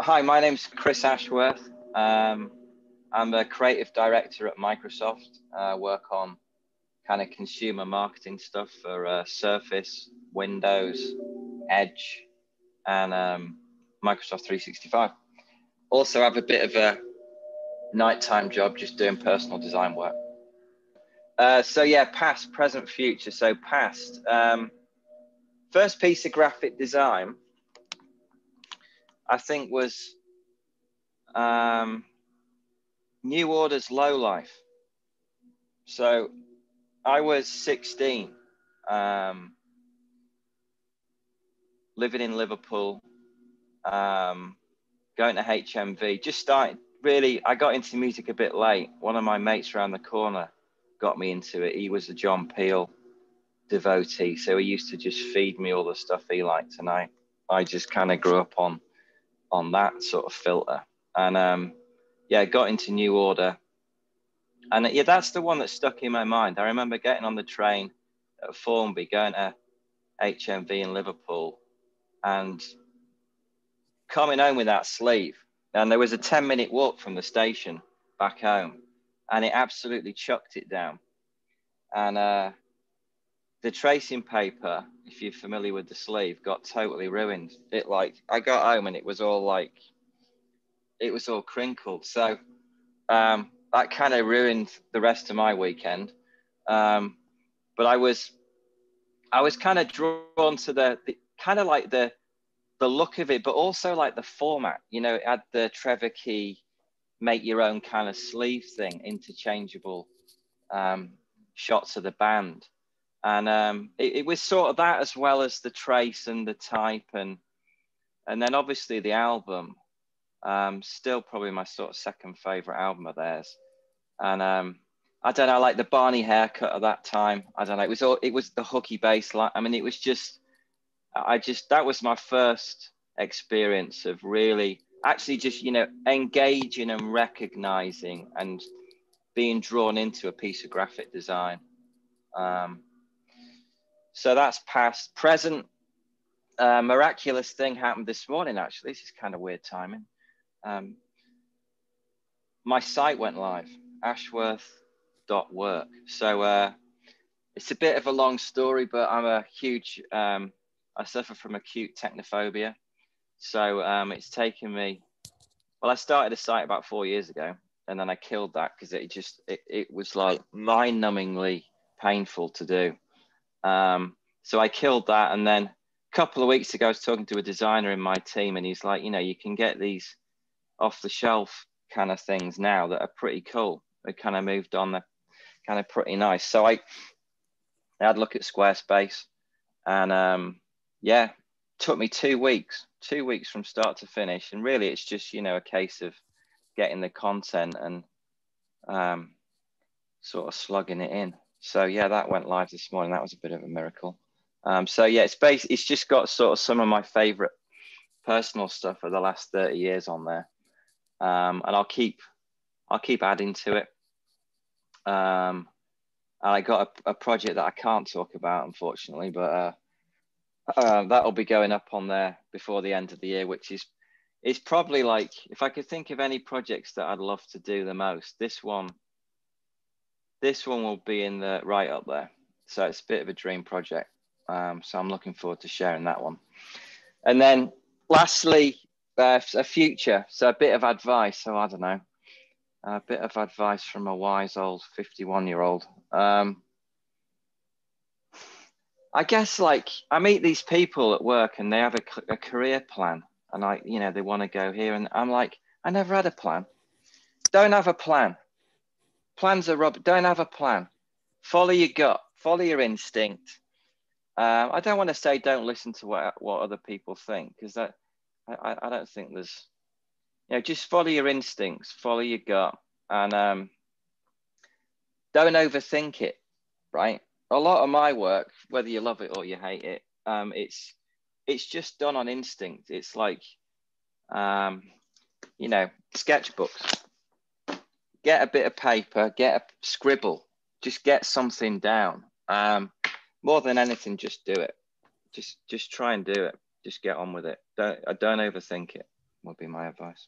hi, my name's Chris Ashworth. Um, I'm a creative director at Microsoft. Uh, work on kind of consumer marketing stuff for uh, Surface, Windows, Edge, and um, Microsoft 365. Also, have a bit of a nighttime job, just doing personal design work. Uh, so yeah, past, present, future. So past, um, first piece of graphic design, I think was um, New Order's Low Life. So I was 16, um, living in Liverpool, um, going to HMV, just started really, I got into music a bit late. One of my mates around the corner got me into it. He was a John Peel devotee, so he used to just feed me all the stuff he liked, and I, I just kind of grew up on, on that sort of filter, and um, yeah, got into New Order, and yeah, that's the one that stuck in my mind. I remember getting on the train at Formby, going to HMV in Liverpool, and coming home with that sleeve. And there was a 10 minute walk from the station back home, and it absolutely chucked it down. And uh, the tracing paper, if you're familiar with the sleeve, got totally ruined. It like I got home and it was all like it was all crinkled. So um, that kind of ruined the rest of my weekend. Um, but I was I was kind of drawn to the, the kind of like the the look of it, but also like the format. You know, it had the Trevor Key make your own kind of sleeve thing, interchangeable um, shots of the band. And um, it, it, was sort of that as well as the trace and the type and and then obviously the album, um, still probably my sort of second favorite album of theirs. And um, I don't know, like the Barney haircut at that time. I don't know. It was all it was the hooky bass line. I mean, it was just I just that was my first experience of really actually just you know engaging and recognizing and being drawn into a piece of graphic design um, so that's past present uh, miraculous thing happened this morning actually this is kind of weird timing um, my site went live ashworth.work so uh, it's a bit of a long story but i'm a huge um, I suffer from acute technophobia. So um, it's taken me, well, I started a site about four years ago and then I killed that because it just, it, it was like mind numbingly painful to do. Um, so I killed that. And then a couple of weeks ago, I was talking to a designer in my team and he's like, you know, you can get these off the shelf kind of things now that are pretty cool. They kind of moved on, they're kind of pretty nice. So I, I had a look at Squarespace and um, yeah, took me two weeks, two weeks from start to finish. And really, it's just, you know, a case of getting the content and um, sort of slugging it in. So, yeah, that went live this morning. That was a bit of a miracle. Um, so, yeah, it's based, it's just got sort of some of my favorite personal stuff for the last 30 years on there. Um, and I'll keep, I'll keep adding to it. Um, and I got a, a project that I can't talk about, unfortunately, but uh, uh, that'll be going up on there before the end of the year, which is it's probably like if I could think of any projects that I'd love to do the most, this one, this one will be in the right up there. So it's a bit of a dream project. Um, so I'm looking forward to sharing that one. And then lastly, uh, a future. So a bit of advice. So I don't know, a bit of advice from a wise old 51 year old. Um, I guess like I meet these people at work and they have a, a career plan and I, you know, they want to go here and I'm like, I never had a plan. Don't have a plan. Plans are rubbish. Don't have a plan. Follow your gut. Follow your instinct. Uh, I don't want to say don't listen to what what other people think because that I, I don't think there's you know just follow your instincts, follow your gut, and um, don't overthink it. Right? a lot of my work, whether you love it or you hate it, um, it's it's just done on instinct. It's like, um, you know, sketchbooks. Get a bit of paper, get a scribble, just get something down. Um, more than anything, just do it. Just just try and do it. Just get on with it. Don't don't overthink it. would be my advice.